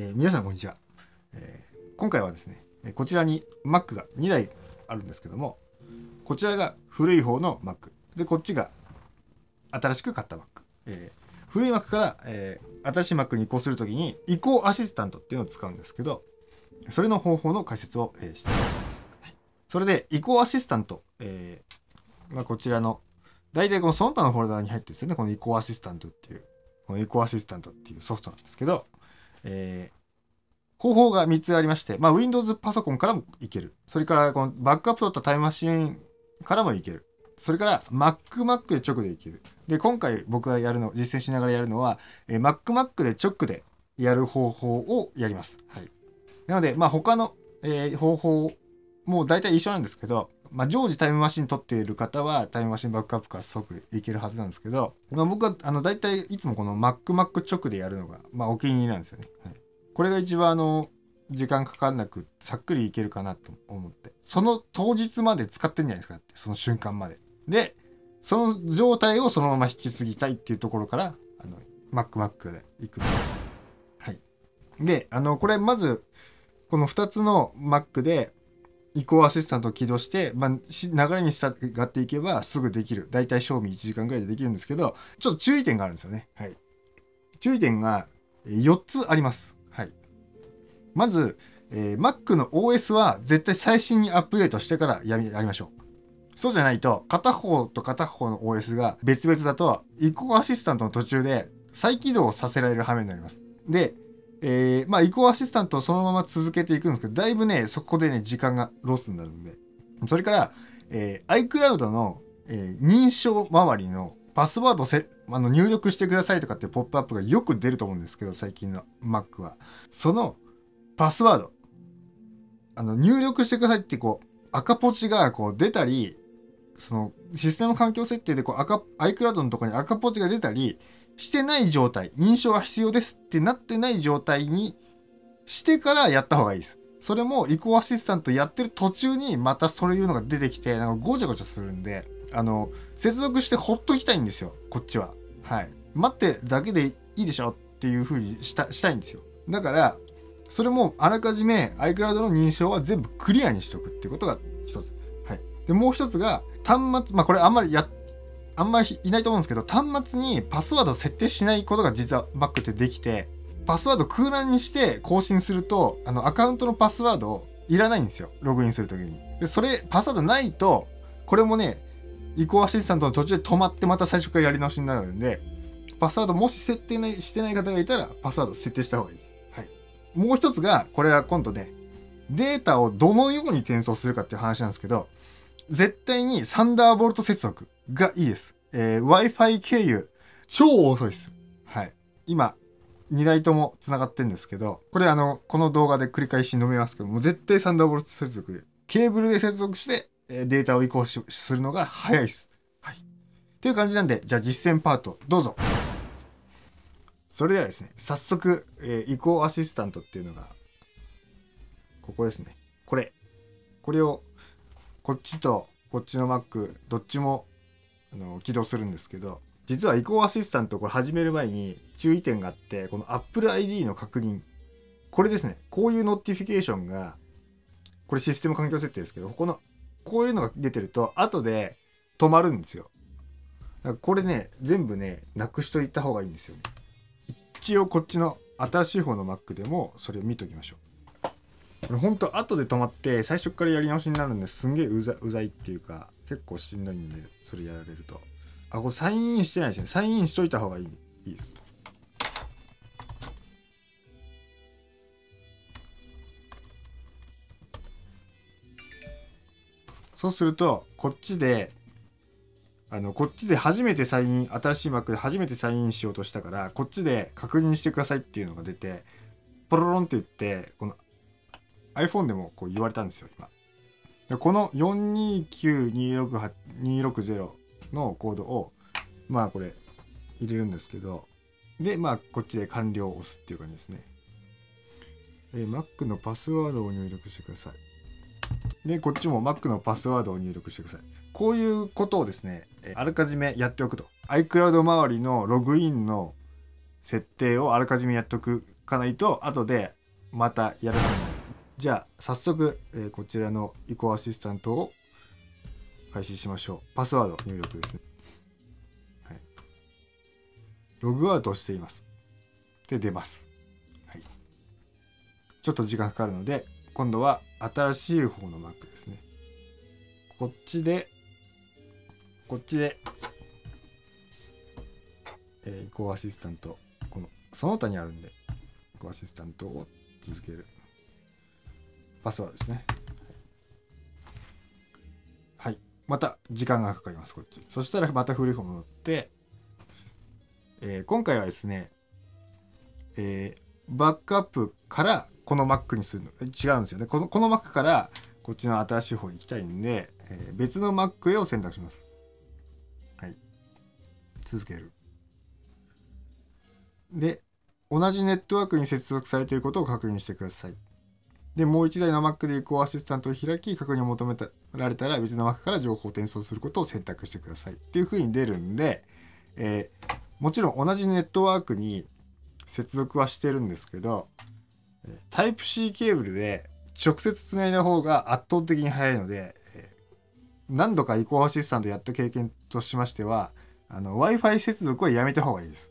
えー皆さんこんにちは、えー今回はですねこちらに Mac が2台あるんですけどもこちらが古い方の Mac でこっちが新しく買った Mac、えー古い Mac から、えー新しい Mac に移行するときに移行アシスタントっていうのを使うんですけどそれの方法の解説を、えーしたいと思います、はい。それで移行アシスタント、えーまあ、こちらの大体このその他のフォルダーに入ってですよね。この移行アシスタントっていうこの移行アシスタントっていうソフトなんですけど、えー方法が3つありまして、まあ、Windows パソコンからもいける。それから、このバックアップ取ったタイムマシンからもいける。それから、Mac Mac で直でいける。で、今回僕がやるの、実践しながらやるのは、えー Mac Mac で直でやる方法をやります。はい。なので、まあ、他の、えー方法も大体一緒なんですけど、まあ、常時タイムマシン取っている方はタイムマシンバックアップから即いけるはずなんですけど、まあ、僕はあの大体いつもこの Mac Mac 直でやるのが、まあ、お気に入りなんですよね。はい、これが一番あの時間かかんなくさっくりいけるかなと思ってその当日まで使ってんじゃないですかってその瞬間まで。でその状態をそのまま引き継ぎたいっていうところからあの Mac Mac で行く。はい。であのこれまずこの2つの Mac で移行アシスタントを起動して、まあ、流れに従っていけばすぐできる。だいたい賞味1時間ぐらいでできるんですけど、ちょっと注意点があるんですよね。はい。注意点が4つあります。はい。まず、えー Mac の OS は絶対最新にアップデートしてからやりやりましょう。そうじゃないと、片方と片方の OS が別々だと、移行アシスタントの途中で再起動させられる羽目になります。で、えーまあ、移行アシスタントをそのまま続けていくんですけど、だいぶね、そこでね、時間がロスになるんで。それから、えー iCloud の、えー認証周りのパスワードせあの入力してくださいとかってポップアップがよく出ると思うんですけど、最近の Mac は。そのパスワード、あの入力してくださいってこう赤ポチがこう出たり、そのシステム環境設定でこう赤 iCloud のところに赤ポチが出たりしてない状態、認証が必要ですってなってない状態にしてからやった方がいいです。それも移行アシスタントやってる途中にまたそういうのが出てきて、なんかごちゃごちゃするんで、あの、接続してほっときたいんですよ、こっちは。はい。待ってだけでいいでしょっていう風にしたしたいんですよ。だから、それもあらかじめ iCloud の認証は全部クリアにしとくっていうことが一つ。はい。で、もう一つが、端末、まあこれあんまりやっ、あんまりいないと思うんですけど、端末にパスワードを設定しないことが実は Mac ってできて、パスワード空欄にして更新すると、あの、アカウントのパスワードいらないんですよ。ログインするときに。で、それ、パスワードないと、これもね、移行アシスタントの途中で止まってまた最初からやり直しになるんで、パスワードもし設定ないしてない方がいたら、パスワード設定した方がいい。はい。もう一つが、これは今度ね、データをどのように転送するかっていう話なんですけど、絶対にサンダーボルト接続がいいです。えー Wi-Fi 経由、超遅いです。はい。今、2台とも繋がってんですけど、これあの、この動画で繰り返し述べますけども、絶対サンダーボルト接続で、ケーブルで接続して、えーデータを移行しするのが早いです。はい。っていう感じなんで、じゃあ実践パート、どうぞ。それではですね、早速、えー移行アシスタントっていうのが、ここですね。これ。これを、こっちとこっちの Mac、どっちもあの起動するんですけど、実は移行アシスタントこれ始める前に注意点があって、この Apple ID の確認。これですね、こういう notification が、これシステム環境設定ですけど、ここの、こういうのが出てると、後で止まるんですよ。だからこれね、全部ね、なくしといた方がいいんですよね。一応こっちの新しい方の Mac でもそれを見ときましょう。これほんと後で止まって最初からやり直しになるんですんげえうざうざいっていうか結構しんどいんでそれやられると。あこれサインインしてないですね。サインインしといた方がいい。いいです。そうするとこっちであのこっちで初めてサイン新しい Mac で初めてサインインしようとしたからこっちで確認してくださいっていうのが出てポロロンって言ってこの iPhone でもこう言われたんですよ今。でこの429260のコードをまあこれ入れるんですけどでまあこっちで完了を押すっていう感じですね。えー Mac のパスワードを入力してください。でこっちも Mac のパスワードを入力してください。こういうことをですねえあらかじめやっておくと。iCloud 周りのログインの設定をあらかじめやっておくかないと後でまたやるじゃあ早速、えーこちらの移行アシスタントを開始しましょう。パスワード入力ですね、はい、ログアウトしています。で出ます、はい、ちょっと時間かかるので今度は新しい方の Mac ですね。こっちでこっちで、えー移行アシスタント。このその他にあるんで移行アシスタントを続ける。パスワードですね。はい、また時間がかかりますこっち。そしたらまた古い方戻って、えー今回はですねえーバックアップからこの Mac にするの。違うんですよね。このこの Mac からこっちの新しい方に行きたいんで、えー別の Mac へを選択します。はい。続ける。で同じネットワークに接続されていることを確認してください。でもう一台の Mac で移行アシスタントを開き確認を求められたら別の Mac から情報を転送することを選択してくださいっていう風に出るんで、えーもちろん同じネットワークに接続はしてるんですけどえータイプ C ケーブルで直接つないだ方が圧倒的に速いので、何度か移行アシスタントやった経験としましては w i f i 接続はやめた方がいいです。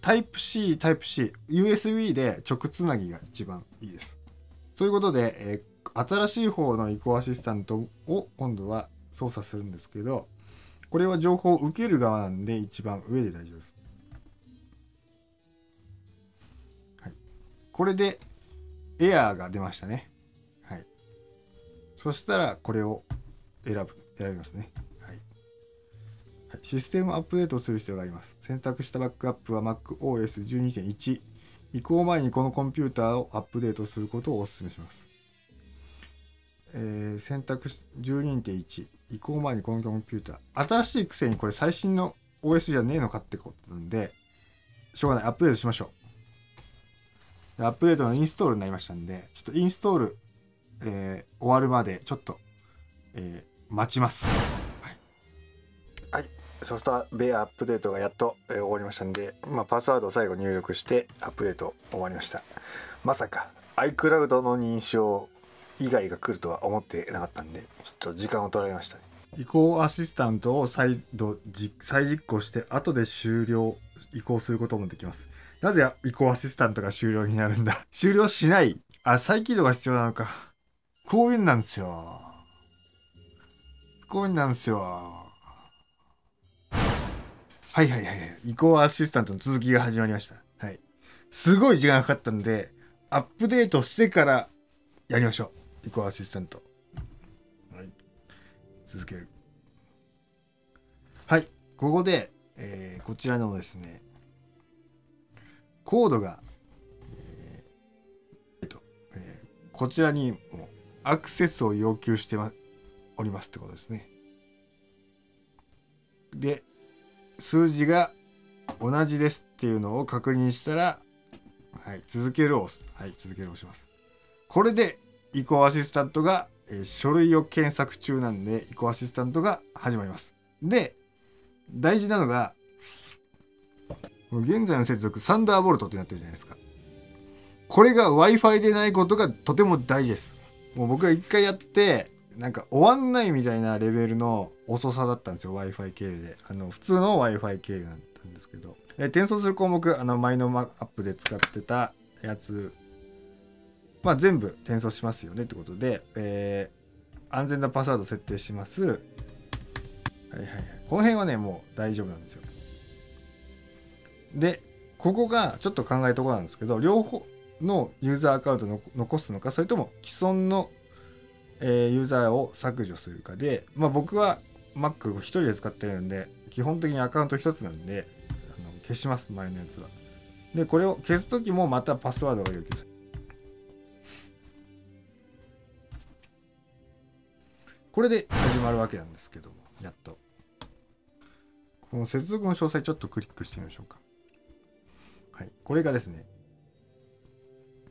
タイプ C タイプ C USB で直つなぎが一番いいです。ということで、えー新しい方の移行アシスタントを今度は操作するんですけどこれは情報を受ける側なんで一番上で大丈夫ですはいこれでエアーが出ましたね。はい。そしたらこれを選ぶ、選びますね。システムアップデートする必要があります。選択したバックアップは MacOS12.1。移行前にこのコンピューターをアップデートすることをお勧めします。えー選択し12.1。移行前にこのコンピューター。新しいくせにこれ最新の OS じゃねえのかってことなんで、しょうがない。アップデートしましょう。アップデートのインストールになりましたんで、ちょっとインストール、えー終わるまでちょっと、えー待ちます。ソフトウェアアップデートがやっと、えー終わりましたんで、まあ、パスワードを最後入力してアップデート終わりました。まさか iCloud の認証以外が来るとは思ってなかったんで、ちょっと時間を取られました。ね。移行アシスタントを再度再実行して後で終了移行することもできます。なぜ移行アシスタントが終了になるんだ？終了しない。あ再起動が必要なのか。こういうんなんですよ。こういうんなんですよ。はいはいはい移行アシスタントの続きが始まりました。はい。すごい時間がかかったんでアップデートしてからやりましょう。移行アシスタント。はい。続ける。はい。ここで、えーこちらのですねコードが、えーえっとえーこちらにもアクセスを要求してまおりますってことですね。で数字が同じですっていうのを確認したらはい続けるを押すはい続けるを押しますこれで移行アシスタントが、えー書類を検索中なんで移行アシスタントが始まります。で、大事なのが、現在の接続、サンダーボルトってなってるじゃないですか。これが Wi-Fi でないことがとても大事です。もう僕が一回やって、なんか終わんないみたいなレベルの遅さだったんですよ、Wi-Fi 経由で。あの、普通の Wi-Fi 経由だったんですけど。え転送する項目、あの、前のマップで使ってたやつまあ、全部転送しますよねってことで、えー安全なパスワード設定します。はいはいはい。この辺はね、もう大丈夫なんですよ。で、ここがちょっと考えところなんですけど、両方のユーザーアカウントの残すのか、それとも既存の、えユーザーを削除するかで、まあ僕は Mac を一人で使ってるんで、基本的にアカウント一つなんで、あの消します、前のやつは。で、これを消すときもまたパスワードが要求されるこれで始まるわけなんですけども、やっと。この接続の詳細ちょっとクリックしてみましょうか。はい。これがですね、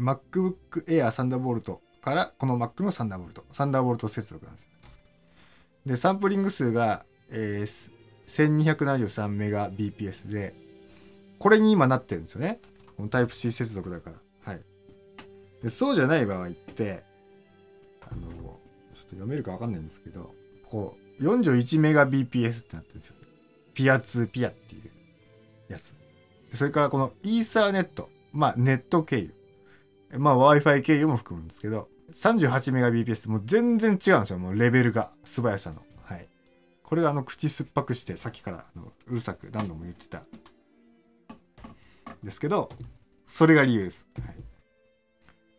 MacBook Air Thunderbolt からこの Mac の Thunderbolt、Thunderbolt 接続なんです。で、サンプリング数が、えー、1273Mbps で、これに今なってるんですよね。このタイプ C 接続だから。はい。でそうじゃない場合ってあのちょっと読めるかわかんないんですけどこう41メガ BPS ってなってるんですよ。ピア2ピアっていうやつ。それからこのイーサーネット。まあネット経由。まあ Wi-Fi 経由も含むんですけど38メガ BPS ってもう全然違うんですよ。もうレベルが素早さの。はい。これがあの口酸っぱくしてさっきからあのうるさく何度も言ってた。ですけどそれが理由です、はい、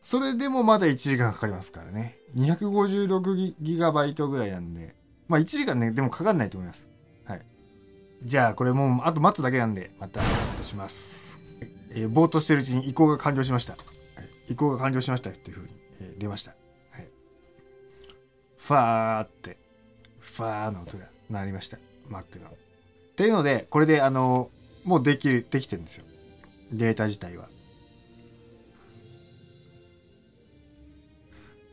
それでもまだ1時間かかりますからね。256GB ぐらいなんで。まあ1時間ねでもかかんないと思います。はい。じゃあこれもうあと待つだけなんでまたカットします、えー、ぼーっとしてるうちに移行が完了しました、はい、移行が完了しましたっていうふうに、ー出ました。はい。ファーってファーの音が鳴りました。Mac の。っていうのでこれであのもうできるできてるんですよ。データ自体は。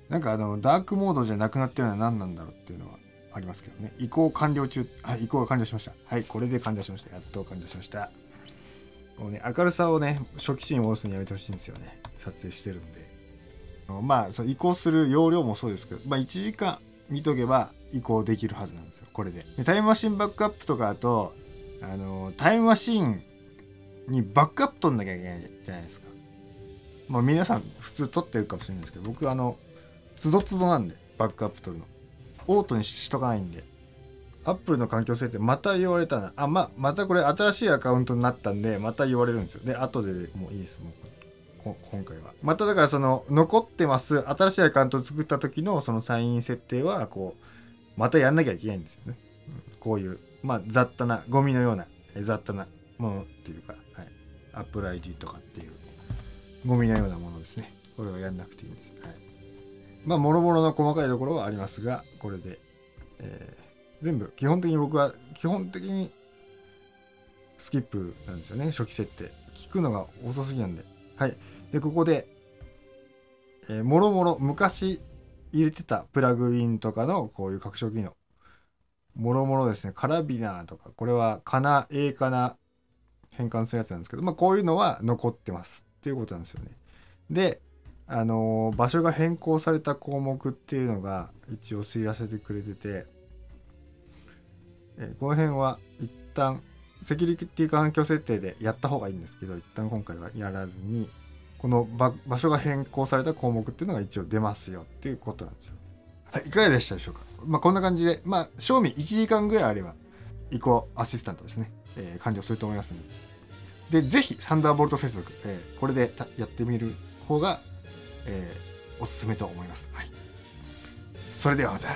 なんかあのダークモードじゃなくなってるのは何なんだろうっていうのはありますけどね。移行完了中はい移行が完了しました。はいこれで完了しました。やっと完了しました。もうね明るさをね初期値に戻すのやめてほしいんですよね。撮影してるんで。まあ移行する容量もそうですけどまあ1時間見とけば移行できるはずなんですよこれで。でタイムマシンバックアップとかだとあのタイムマシンにバックアップ取んなきゃいけないじゃないですか。まあ皆さん普通取ってるかもしれないですけど僕あのつどつどなんでバックアップ取るの。オートにしとかないんで。アップルの環境設定また言われたなあままたこれ新しいアカウントになったんでまた言われるんですよ。で後でもういいですもう。今回は。まただからその残ってます新しいアカウントを作った時のそのサイン設定はこうまたやんなきゃいけないんですよね、うん。こういうまあ雑多なゴミのような雑多なものっていうか、はい、Apple ID とかっていうゴミのようなものですね。これはやんなくていいんです、はい、まあもろもろの細かいところはありますがこれで、えー全部基本的に僕は基本的にスキップなんですよね。初期設定。聞くのが遅すぎなんで。はい。でここで、えーもろもろ昔入れてたプラグインとかのこういう拡張機能。もろもろですね。カラビナーとか。これはカナ A カナ変換するやつなんですけど。まあこういうのは残ってます。っていうことなんですよね。であのー場所が変更された項目っていうのが一応知らせてくれてて、えーこの辺は一旦セキュリティ環境設定でやった方がいいんですけど一旦今回はやらずにこの場所が変更された項目っていうのが一応出ますよっていうことなんですよ。はい、いかがでしたでしょうか？まあこんな感じで、まあ賞味1時間ぐらいあれば移行アシスタントですね、えー完了すると思いますので。で、ぜひサンダーボルト接続、えーこれでやってみる方が、えーおすすめと思います。はい。それではまた。